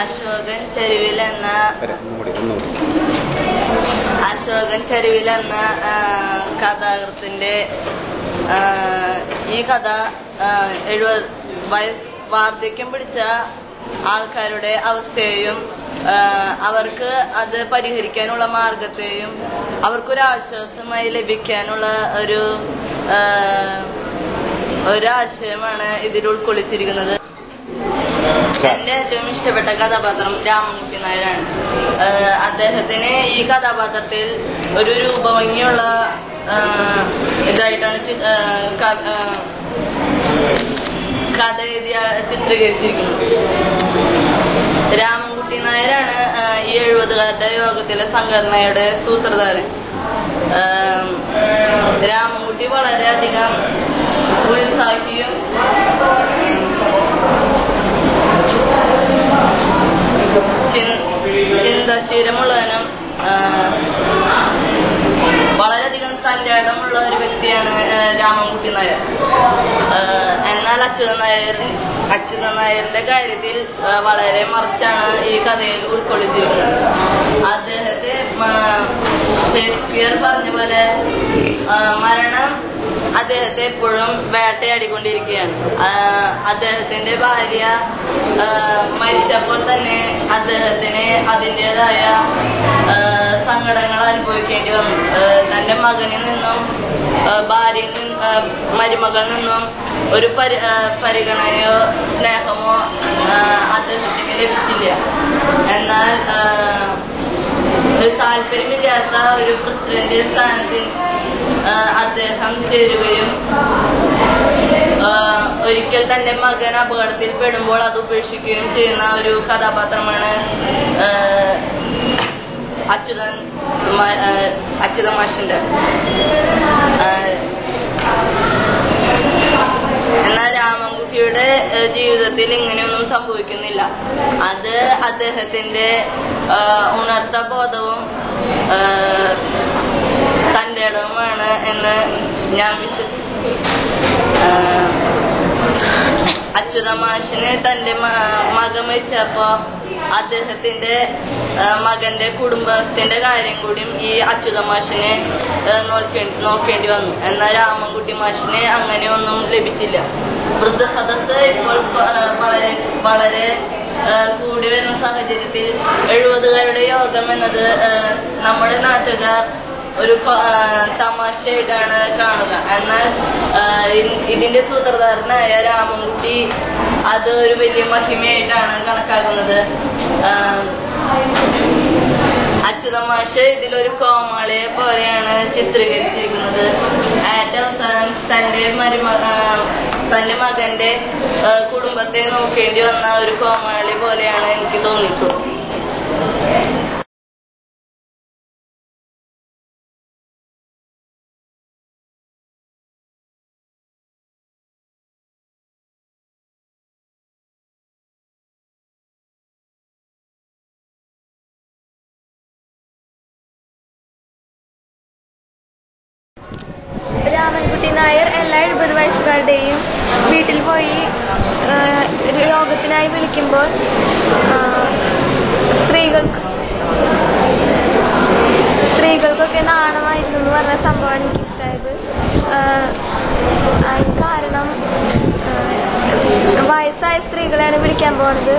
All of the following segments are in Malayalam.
അശോകൻ ചെരുവിൽ എന്ന അശോകൻ ചെരുവിൽ എന്ന കഥാകൃത്തിന്റെ ഈ കഥ എഴുപത് വയസ് വാർദ്ധക്യം പിടിച്ച ആൾക്കാരുടെ അവസ്ഥയെയും അവർക്ക് അത് പരിഹരിക്കാനുള്ള മാർഗത്തെയും അവർക്കൊരു ആശ്വാസമായി ലഭിക്കാനുള്ള ഒരു ഒരാശയമാണ് ഒരു ആശയമാണ് ഇതിൽ ഉൾക്കൊള്ളിച്ചിരിക്കുന്നത്. എന്റെ ഏറ്റവും ഇഷ്ടപ്പെട്ട കഥാപാത്രം രാമൻകുട്ടി നായരാണ്. അദ്ദേഹത്തിന് ഈ കഥാപാത്രത്തിൽ ഒരു രൂപഭംഗിയുള്ള ഇതായിട്ടാണ് കഥ എഴുതിയ ചിത്രീകരിച്ചിരിക്കുന്നത്. രാമൻകുട്ടി നായരാണ് ഈ എഴുപതുകാരുടെ യോഗത്തിലെ സംഘടനയുടെ സൂത്രധാരൻ. രാമൻകുട്ടി വളരെയധികം ഉത്സാഹിയും ചിന്താശീലമുള്ളവനും വളരെയധികം തന്റെ ഇടമുള്ള ഒരു വ്യക്തിയാണ് രാമൻകുട്ടി നായർ. എന്നാൽ അച്യുത നായർ അച്യുത നായരുടെ കാര്യത്തിൽ വളരെ മറിച്ചാണ് ഈ കഥയിൽ ഉൾക്കൊള്ളിച്ചിരിക്കുന്നത്. അദ്ദേഹത്തെ ഷേക്സ്പിയർ പറഞ്ഞ പോലെ മരണം അദ്ദേഹത്തെ എപ്പോഴും വേട്ടയാടിക്കൊണ്ടിരിക്കുകയാണ്. അദ്ദേഹത്തിന്റെ ഭാര്യ മരിച്ചപ്പോൾ തന്നെ അദ്ദേഹത്തിന് അതിന്റെതായ സങ്കടങ്ങൾ അനുഭവിക്കേണ്ടി വന്നു. തന്റെ മകനിൽ നിന്നും ഭാര്യയിൽ നിന്നും മരുമകളിൽ നിന്നും ഒരു പരി പരിഗണനയോ സ്നേഹമോ അദ്ദേഹത്തിന് ലഭിച്ചില്ല. എന്നാൽ താല്പര്യമില്ലാത്ത ഒരു പ്രസിഡന്റ് സ്ഥാനത്തിൽ അദ്ദേഹം ചേരുകയും ഒരിക്കൽ തന്റെ മകൻ അപകടത്തിൽ പെടുമ്പോൾ അത് ഉപേക്ഷിക്കുകയും ചെയ്യുന്ന ഒരു കഥാപാത്രമാണ് അച്യുതൻ അച്യുത മാഷിന്റെ എന്നാൽ രാമൻകുട്ടിയുടെ ജീവിതത്തിൽ ഇങ്ങനെയൊന്നും സംഭവിക്കുന്നില്ല. അത് അദ്ദേഹത്തിന്റെ ഉണർത്ത ബോധവും തന്റെ ഇടവുമാണ് എന്ന് ഞാൻ വിശ്വസിക്കുന്നു അച്യുതമാഷിന് അച്യുത മാഷിന് തന്റെ മക മകൻ മരിച്ചപ്പോ അദ്ദേഹത്തിന്റെ മകന്റെ കുടുംബത്തിന്റെ കാര്യം കൂടിയും ഈ അച്യുത മാഷിനെ നോക്കേണ്ടി നോക്കേണ്ടി വന്നു. എന്നാൽ രാമൻകുട്ടി മാഷിന് അങ്ങനെയൊന്നും ലഭിച്ചില്ല. വൃദ്ധസദസ് ഇപ്പോൾ വളരെ വളരെ കൂടി വരുന്ന സാഹചര്യത്തിൽ എഴുപതുകാരുടെ യോഗം എന്നത് നമ്മുടെ നാട്ടുകാർ ഒരു തമാശയായിട്ടാണ് കാണുക. എന്നാൽ ഇതിന്റെ സൂത്രധാരനായ രാമൻകുട്ടി അത് ഒരു വലിയ മഹിമയായിട്ടാണ് കണക്കാക്കുന്നത്. അച്യുതമാഷ അച്യുത ഇതിലൊരു കോമാളിയെ പോലെയാണ് ചിത്രീകരിച്ചിരിക്കുന്നത്. ഏറ്റവും അവസാനം തന്റെ മരുമ തന്റെ മകന്റെ കുടുംബത്തെ നോക്കേണ്ടി വന്ന ഒരു കോമാളി പോലെയാണ് എനിക്ക് തോന്നിയിട്ടുള്ളത്. രാമൻകുട്ടി നായർ എല്ലാ എഴുപത് വയസ്സുകാരുടെയും വീട്ടിൽ പോയി യോഗത്തിനായി വിളിക്കുമ്പോൾ സ്ത്രീകൾക്ക് സ്ത്രീകൾക്കൊക്കെ നാണമായിരുന്നു എന്ന് പറഞ്ഞ സംഭവമാണ് എനിക്കിഷ്ടമായത് അതിന് കാരണം വയസ്സായ സ്ത്രീകളെയാണ് വിളിക്കാൻ പോണത്.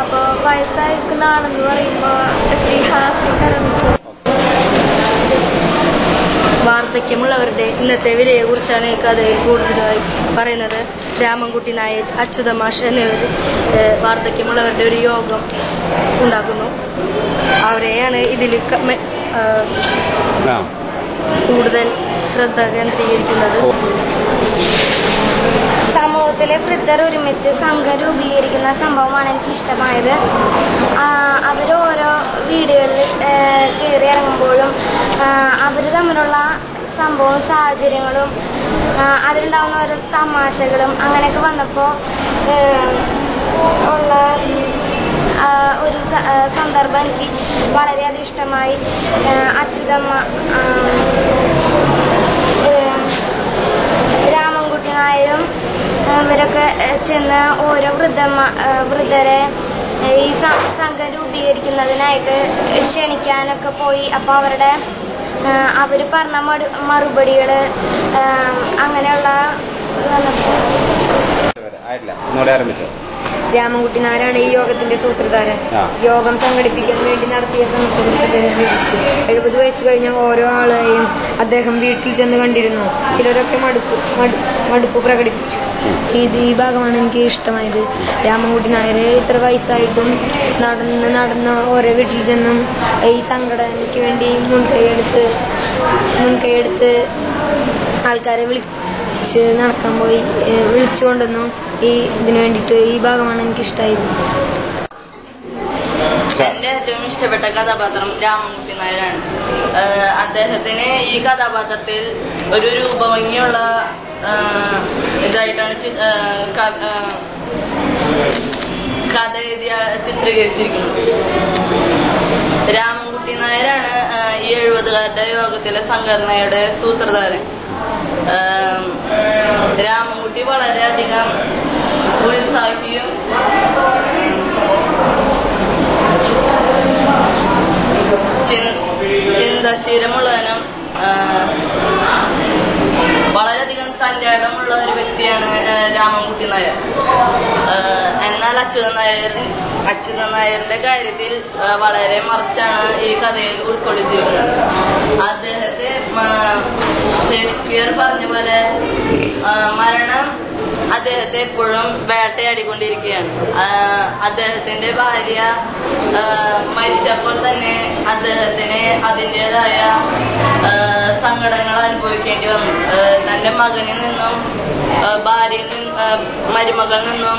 അപ്പോൾ വയസ്സായിരിക്കുന്ന ആണെന്ന് പറയുമ്പോൾ ഹാസ്യകരം വാർദ്ധക്യമുള്ളവരുടെ ഇന്നത്തെ വിലയെ കുറിച്ചാണ് ഈ കഥയിൽ കൂടുതലായി പറയുന്നത്. രാമൻകുട്ടി നായർ അച്യുത മാഷ് എന്നിവർ വാർദ്ധക്യമുള്ളവരുടെ ഒരു യോഗം ഉണ്ടാക്കുന്നു. അവരെയാണ് ഇതിൽ കൂടുതൽ ശ്രദ്ധ കേന്ദ്രീകരിക്കുന്നത്. സമൂഹത്തിലെ വൃദ്ധർ ഒരുമിച്ച് സംഘം രൂപീകരിക്കുന്ന സംഭവമാണ് എനിക്ക് ഇഷ്ടമായത്. അവർ ഓരോ വീടുകളിൽ കയറി ഇറങ്ങുമ്പോഴും അവർ തമ്മിലുള്ള സംഭവവും സാഹചര്യങ്ങളും അതിലുണ്ടാവുന്ന ഓരോ തമാശകളും അങ്ങനെയൊക്കെ വന്നപ്പോൾ ഉള്ള ഒരു സന്ദർഭം എനിക്ക് വളരെയധികം ഇഷ്ടമായി. അച്യുതമ്മ രാമൻകുട്ടി നായരും ഇവരൊക്കെ ചെന്ന് ഓരോ വൃദ്ധമ്മ വൃദ്ധരെ ഈ സംഘം രൂപീകരിക്കുന്നതിനായിട്ട് ക്ഷണിക്കാനൊക്കെ പോയി. അപ്പോൾ അവരുടെ അവർ പറഞ്ഞ മറു മറുപടികൾ അങ്ങനെയുള്ള ആയിട്ടില്ല. ആരംഭിച്ചോ? രാമൻകുട്ടി നായരാണ് ഈ യോഗത്തിന്റെ സൂത്രധാരൻ. യോഗം സംഘടിപ്പിക്കാൻ വേണ്ടി നടത്തിയ ശ്രമത്തെക്കുറിച്ച് അദ്ദേഹം വിവരിച്ചു എഴുപത് വയസ്സ് കഴിഞ്ഞ ഓരോ ആളെയും അദ്ദേഹം വീട്ടിൽ ചെന്ന് കണ്ടിരുന്നു. ചിലരൊക്കെ മടുപ്പ് മടുപ്പ് പ്രകടിപ്പിച്ചു. ഇത് ഈ ഭാഗമാണ് എനിക്ക് ഇഷ്ടമായത്. രാമൻകുട്ടി നായരെ ഇത്ര വയസ്സായിട്ടും നടന്ന് നടന്ന് ഓരോ വീട്ടിൽ ചെന്നും ഈ സംഘടനയ്ക്ക് വേണ്ടി മുൻകൈയെടുത്ത് ആൾക്കാരെ വിളിച്ച് നടക്കാൻ പോയി ഏഹ് വിളിച്ചു കൊണ്ടുവന്നു. ഈ ഇതിനു വേണ്ടിയിട്ട് ഈ ഭാഗമാണ് എനിക്ക് ഇഷ്ടമായത് എന്റെ ഏറ്റവും ഇഷ്ടപ്പെട്ട കഥാപാത്രം രാമൻകുട്ടി നായരാണ്. അദ്ദേഹത്തിന് ഈ കഥാപാത്രത്തിൽ ഒരു രൂപഭംഗിയുള്ള ഇതായിട്ടാണ് കഥ എഴുതിയ ചിത്രീകരിച്ചിരിക്കുന്നത്. രാമൻകുട്ടി നായരാണ് ഈ എഴുപതുകാരുടെ യോഗത്തിലെ സംഘടനയുടെ സൂത്രധാരൻ. രാമൻകുട്ടി വളരെയധികം ഉത്സാഹിയും ചിന്താശീലമുള്ളവനും വളരെയധികം ഇടമുള്ള ഒരു വ്യക്തിയാണ് രാമൻകുട്ടി നായർ. എന്നാൽ അച്യുതൻ നായർ അച്യുതൻ നായരുടെ കാര്യത്തിൽ വളരെ മറിച്ചാണ് ഈ കഥയിൽ ഉൾക്കൊള്ളിച്ചിരിക്കുന്നത് അദ്ദേഹത്തെ ഷേക്സ്പിയർ പറഞ്ഞ പോലെ മരണം അദ്ദേഹത്തെ എപ്പോഴും വേട്ടയാടിക്കൊണ്ടിരിക്കുകയാണ്. അദ്ദേഹത്തിന്റെ ഭാര്യ മരിച്ചപ്പോൾ തന്നെ അദ്ദേഹത്തിന് അതിന്റെതായ സങ്കടങ്ങൾ അനുഭവിക്കേണ്ടി വന്നു. തന്റെ മകനിൽ നിന്നും ഭാര്യയിൽ മരുമകളിൽ നിന്നും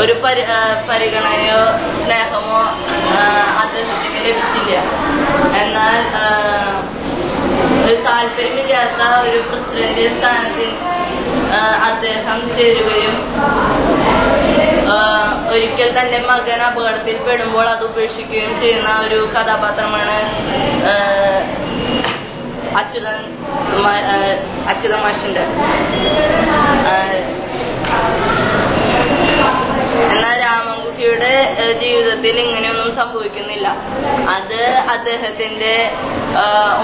ഒരു പരി പരിഗണനയോ സ്നേഹമോ അദ്ദേഹത്തിന് ലഭിച്ചില്ല. എന്നാൽ താല്പര്യമില്ലാത്ത ഒരു പ്രസിഡന്റ് സ്ഥാനത്തിൽ ആ, അദ്ദേഹം ചേരുകയും ഒരിക്കൽ തന്റെ മകൻ അപകടത്തിൽ പെടുമ്പോൾ അത് ഉപേക്ഷിക്കുകയും ചെയ്യുന്ന ഒരു കഥാപാത്രമാണ് അച്യുതൻ അച്യുതൻ മാഷിന്റെ എന്നാൽ രാമൻകുട്ടിയുടെ ജീവിതത്തിൽ ഇങ്ങനെയൊന്നും സംഭവിക്കുന്നില്ല. അത് അദ്ദേഹത്തിന്റെ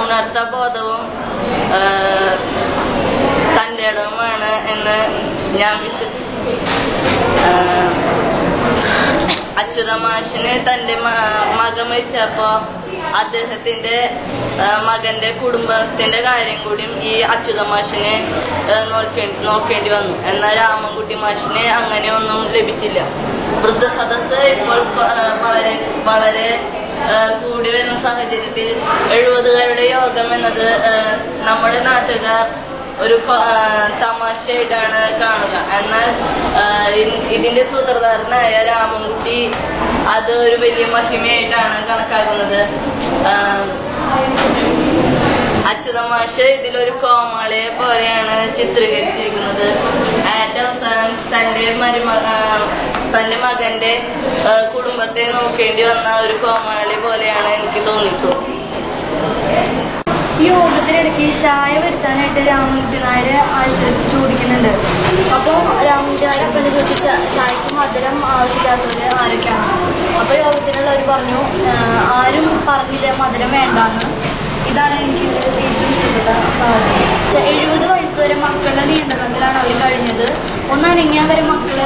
ഉണർത്ത ബോധവും തന്റെ ഇടവുമാണ് എന്ന് ഞാൻ വിശ്വസിക്കുന്നു അച്യുതമാഷിന് തന്റെ മക മകൻ മരിച്ചപ്പോ അദ്ദേഹത്തിന്റെ മകന്റെ കുടുംബത്തിന്റെ കാര്യം കൂടിയും ഈ അച്യുതമാഷിനെ നോക്കേണ്ടി നോക്കേണ്ടി വന്നു. എന്നാൽ രാമൻകുട്ടി മാഷിനെ അങ്ങനെ ഒന്നും ലഭിച്ചില്ല. വൃദ്ധസദസ് ഇപ്പോൾ വളരെ വളരെ കൂടി വരുന്ന സാഹചര്യത്തിൽ എഴുപതുകാരുടെ യോഗം എന്നത് നമ്മുടെ നാട്ടുകാർ ഒരു തമാശയായിട്ടാണ് കാണുക. എന്നാൽ ഇതിന്റെ സൂത്രധാരനായ രാമൻകുട്ടി അത് ഒരു വലിയ മഹിമയായിട്ടാണ് കണക്കാക്കുന്നത്. അച്യുതമാഷ അച്യുത ഇതിലൊരു കോമാളിയെ പോലെയാണ് ചിത്രീകരിച്ചിരിക്കുന്നത്. ഏറ്റവും അവസാനം തന്റെ മരുമ തന്റെ മകന്റെ കുടുംബത്തെ നോക്കേണ്ടി വന്ന ഒരു കോമാളി പോലെയാണ് എനിക്ക് തോന്നിയിട്ടുള്ളത്. ഈ യോഗത്തിനിടയ്ക്ക് ചായ വരുത്താനായിട്ട് രാമൻകുട്ടി നായര് ആശ ചോദിക്കുന്നുണ്ട്. അപ്പോൾ രാമൻകുട്ടി നായർ അപ്പം ചോദിച്ചു "ചാ- ചായക്ക് മധുരം ആവശ്യമില്ലാത്തവർ ആരൊക്കെയാണ്? അപ്പോൾ യോഗത്തിലുള്ളവർ പറഞ്ഞു ആരും പറഞ്ഞില്ല മധുരം വേണ്ടാന്ന്. ഇതാണ് എനിക്ക് ഏറ്റവും ഇഷ്ടപ്പെട്ട സാഹചര്യം. എഴുപത് വയസ്സ് വരെ മക്കളുടെ നിയന്ത്രണത്തിലാണ് അവർ കഴിഞ്ഞത്. ഒന്നനങ്ങിയാൽ വരെ മക്കൾ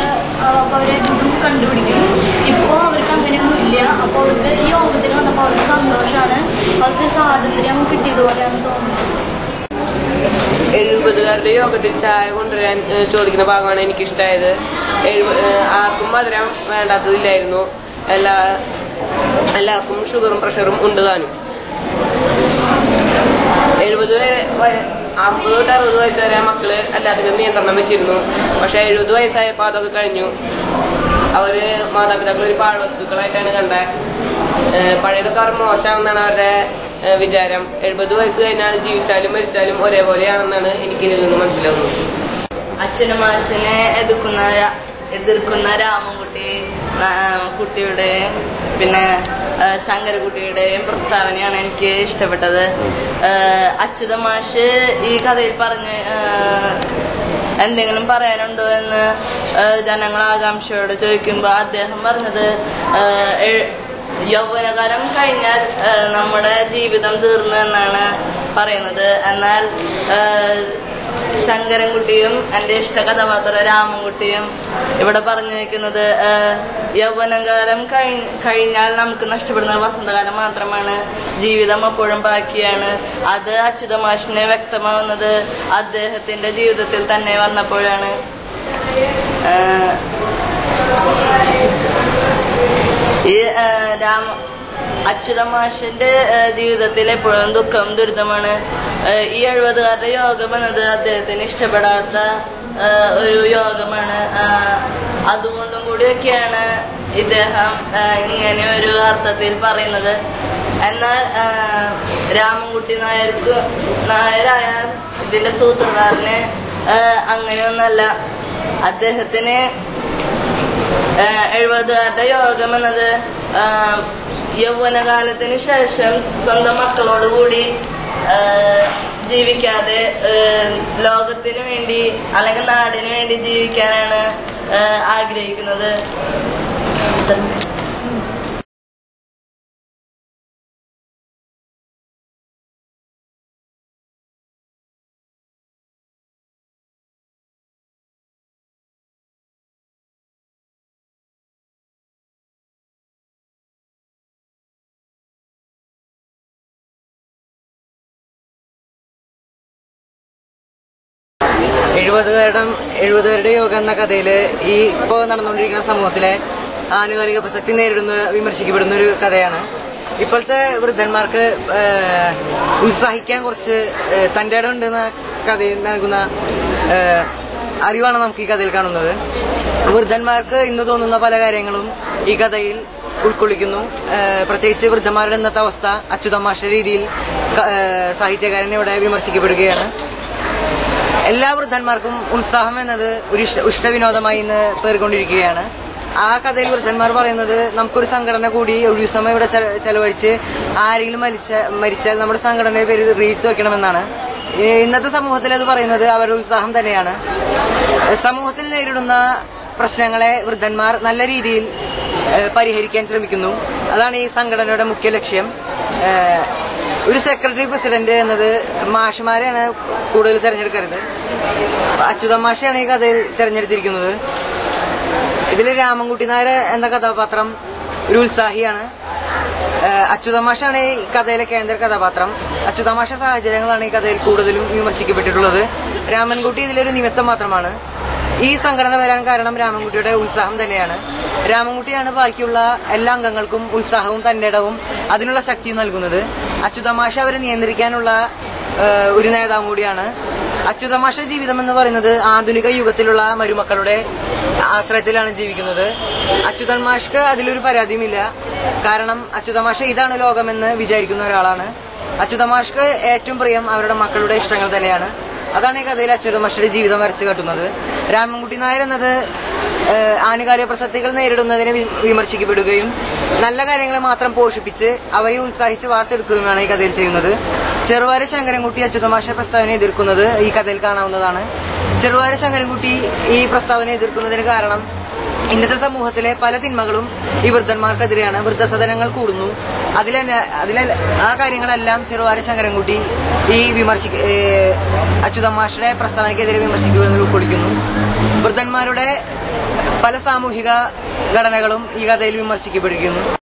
അവരെ ഇതും കണ്ടുപിടിക്കും ഇപ്പോൾ അവർക്ക് അങ്ങനെയൊന്നും ഇല്ല അപ്പോൾ അവർക്ക് ഈ യോഗത്തിന് വന്നപ്പോൾ അവർക്ക് സന്തോഷമാണ് അവർക്ക് സ്വാതന്ത്ര്യം കിട്ടിയതുപോലെയാണ് തോന്നുന്നത്. എഴുപതുകാരുടെ യോഗത്തിൽ ചായ കൊണ്ടുവരാൻ ചോദിക്കുന്ന ഭാഗമാണ് എനിക്കിഷ്ടമായത് ആർക്കും മധുരം വേണ്ടാത്തതില്ലായിരുന്നു. എല്ലാ എല്ലാവർക്കും ഷുഗറും പ്രഷറും ഉണ്ട് താനും. എഴുപത് വരെ അമ്പത് തൊട്ട് അറുപത് വയസ്സ് വരെ മക്കൾ എല്ലാത്തിനും നിയന്ത്രണം വെച്ചിരുന്നു. പക്ഷെ എഴുപത് വയസ്സായപ്പോൾ അതൊക്കെ കഴിഞ്ഞു. അവർ മാതാപിതാക്കൾ ഒരു പാഴ്വസ്തുക്കളായിട്ടാണ് കണ്ടത് പഴയതൊക്കെ അവർ മോശമാണെന്നാണ് അവരുടെ വിചാരം. എഴുപത് വയസ്സ് കഴിഞ്ഞാൽ ജീവിച്ചാലും മരിച്ചാലും ഒരേപോലെയാണെന്നാണ് എനിക്ക് ഇതിൽ നിന്ന് മനസ്സിലാവുന്നത്. അച്ഛനും മാഷിനെ എതിർക്കുന്ന എതിർക്കുന്ന രാമൻകുട്ടി കുട്ടിയുടെ പിന്നെ ശങ്കരകുട്ടിയുടെയും പ്രസ്താവനയാണ് എനിക്ക് ഇഷ്ടപ്പെട്ടത്. അച്യുതമാഷ് ഈ കഥയിൽ പറഞ്ഞ് എന്തെങ്കിലും പറയാനുണ്ടോ എന്ന് ജനങ്ങൾ ആകാംക്ഷയോട് ചോദിക്കുമ്പോൾ അദ്ദേഹം പറഞ്ഞത് യൗവനകാലം കഴിഞ്ഞാൽ നമ്മുടെ ജീവിതം തീർന്നു എന്നാണ് പറയുന്നത്. എന്നാൽ ശങ്കരൻകുട്ടിയും എന്റെ ഇഷ്ട കഥാപാത്രം രാമൻകുട്ടിയും ഇവിടെ പറഞ്ഞു വെക്കുന്നത് യൗവനകാലം കഴി- കഴിഞ്ഞാൽ നമുക്ക് നഷ്ടപ്പെടുന്ന വസന്തകാലം മാത്രമാണ്. ജീവിതം അപ്പോഴും ബാക്കിയാണ്. അത് അച്യുതമാഷിനെ വ്യക്തമാവുന്നത് അദ്ദേഹത്തിന്റെ ജീവിതത്തിൽ തന്നെ വന്നപ്പോഴാണ്. ഈ രാമ അച്യുതമാഷിന്റെ ജീവിതത്തിലെ എപ്പോഴും ദുഃഖം ദുരിതമാണ്. ഈ എഴുപതുകാരുടെ യോഗം എന്നത് അദ്ദേഹത്തിന് ഇഷ്ടപ്പെടാത്ത ഒരു യോഗമാണ്. അതുകൊണ്ടും കൂടിയൊക്കെയാണ് ഇദ്ദേഹം ഇങ്ങനെ ഒരു അർത്ഥത്തിൽ പറയുന്നത്. എന്നാൽ രാമൻകുട്ടി നായർക്ക് നായരായ ഇതിന്റെ സൂത്രധാരന് അങ്ങനെയൊന്നല്ല. അദ്ദേഹത്തിന് എഴുപതുകാരുടെ യോഗം എന്നത് ആഹ് യൗവനകാലത്തിന് ശേഷം സ്വന്തം മക്കളോടുകൂടി ജീവിക്കാതെ ലോകത്തിന് വേണ്ടി അല്ലെങ്കിൽ നാടിന് വേണ്ടി ജീവിക്കാനാണ് ആഗ്രഹിക്കുന്നത്. എഴുപതുകാരുടെ എഴുപതുകാരുടെ യോഗ എന്ന കഥയിൽ ഈ ഇപ്പോൾ നടന്നുകൊണ്ടിരിക്കുന്ന സമൂഹത്തിലെ ആനുകാലിക പ്രസക്തി നേരിടുന്ന വിമർശിക്കപ്പെടുന്ന ഒരു കഥയാണ്. ഇപ്പോഴത്തെ വൃദ്ധന്മാർക്ക് ഉത്സാഹിക്കാൻ കുറച്ച് തന്റെ ഇടം ഉണ്ടെന്ന കഥയിൽ നൽകുന്ന അറിവാണ് നമുക്ക് ഈ കഥയിൽ കാണുന്നത്. വൃദ്ധന്മാർക്ക് ഇന്ന് തോന്നുന്ന പല കാര്യങ്ങളും ഈ കഥയിൽ ഉൾക്കൊള്ളിക്കുന്നു. പ്രത്യേകിച്ച് വൃദ്ധന്മാരുടെ ഇന്നത്തെ അവസ്ഥ അച്ചുതമാശ രീതിയിൽ സാഹിത്യകാരൻ ഇവിടെ വിമർശിക്കപ്പെടുകയാണ്. എല്ലാ വൃദ്ധന്മാർക്കും ഉത്സാഹം എന്നത് ഒരു ഉഷ്ടവിനോദമായി ഇന്ന് പേറിക്കൊണ്ടിരിക്കുകയാണ്. ആ കഥയിൽ വൃദ്ധന്മാർ പറയുന്നത് നമുക്കൊരു സംഘടന കൂടി ഒഴിവു സമയം ഇവിടെ ചെലവഴിച്ച് ആരെങ്കിലും മരിച്ച മരിച്ചാൽ നമ്മുടെ സംഘടനയുടെ പേര് റീത്ത് വെക്കണമെന്നാണ്. ഇന്നത്തെ സമൂഹത്തിൽ അത് പറയുന്നത് അവരുടെ ഉത്സാഹം തന്നെയാണ്. സമൂഹത്തിൽ നേരിടുന്ന പ്രശ്നങ്ങളെ വൃദ്ധന്മാർ നല്ല രീതിയിൽ പരിഹരിക്കാൻ ശ്രമിക്കുന്നു. അതാണ് ഈ സംഘടനയുടെ മുഖ്യ ലക്ഷ്യം. ഒരു സെക്രട്ടറി പ്രസിഡന്റ് എന്നത് മാഷമാരെയാണ് കൂടുതൽ തിരഞ്ഞെടുക്കരുത്. അച്യുതൻ മാഷയാണ് ഈ കഥയിൽ തിരഞ്ഞെടുത്തിരിക്കുന്നത്. ഇതിൽ രാമൻകുട്ടി നായർ എന്ന കഥാപാത്രം ഒരു ഉത്സാഹിയാണ്. അച്യുതമാഷാണ് ഈ കഥയിലെ കേന്ദ്ര കഥാപാത്രം. അച്യുതമാഷ സാഹചര്യങ്ങളാണ് ഈ കഥയിൽ കൂടുതലും വിമർശിക്കപ്പെട്ടിട്ടുള്ളത്. രാമൻകുട്ടി ഇതിലൊരു നിമിത്തം മാത്രമാണ്. ഈ സംഘടന വരാൻ കാരണം രാമൻകുട്ടിയുടെ ഉത്സാഹം തന്നെയാണ്. രാമൻകുട്ടിയാണ് ബാക്കിയുള്ള എല്ലാ അംഗങ്ങൾക്കും ഉത്സാഹവും തന്റെ ഇടവും അതിനുള്ള ശക്തിയും നൽകുന്നത്. അച്യുതമാഷ അവരെ നിയന്ത്രിക്കാനുള്ള ഒരു നേതാവും കൂടിയാണ്. അച്യുതമാഷ ജീവിതം എന്ന് പറയുന്നത് ആധുനിക യുഗത്തിലുള്ള മരുമക്കളുടെ ആശ്രയത്തിലാണ് ജീവിക്കുന്നത്. അച്യുതമാഷ്ക്ക് അതിലൊരു പരാതിയുമില്ല. കാരണം അച്യുതമാഷ ഇതാണ് ലോകമെന്ന് വിചാരിക്കുന്ന ഒരാളാണ്. അച്യുതമാഷ്ക്ക് ഏറ്റവും പ്രിയം അവരുടെ മക്കളുടെ ഇഷ്ടങ്ങൾ തന്നെയാണ്. അതാണ് ഈ കഥയിൽ അച്യുതമാഷയുടെ ജീവിതം വരച്ചു കാട്ടുന്നത്. രാമൻകുട്ടി നായർ എന്നത് ആനുകാലിക പ്രസക്തികൾ നേരിടുന്നതിനെ വിമർശിക്കപ്പെടുകയും നല്ല കാര്യങ്ങളെ മാത്രം പോഷിപ്പിച്ച് അവയെ ഉത്സാഹിച്ച് വാർത്തെടുക്കുകയുമാണ് ഈ കഥയിൽ ചെയ്യുന്നത്. ചെറുവാര ശങ്കരൻകുട്ടി അച്യുതമാഷ പ്രസ്താവന എതിർക്കുന്നത് ഈ കഥയിൽ കാണാവുന്നതാണ്. ചെറുവാര ശങ്കരൻകുട്ടി ഈ പ്രസ്താവന എതിർക്കുന്നതിന് കാരണം ഇന്നത്തെ സമൂഹത്തിലെ പല തിന്മകളും ഈ വൃദ്ധന്മാർക്കെതിരെയാണ് വൃദ്ധസദനങ്ങൾ കൂടുന്നു. അതിലെ അതിലെ ആ കാര്യങ്ങളെല്ലാം ചെറുവാര ശങ്കരൻകുട്ടി ഈ വിമർശി അച്യുതമാഷയുടെ പ്രസ്താവനയ്ക്കെതിരെ വിമർശിക്കുന്നതിൽ ഉൾക്കൊള്ളിക്കുന്നു. വൃദ്ധന്മാരുടെ പല സാമൂഹിക ഘടനകളും ഈ കഥയിൽ വിമർശിക്കപ്പെട്ടിരിക്കുന്നു.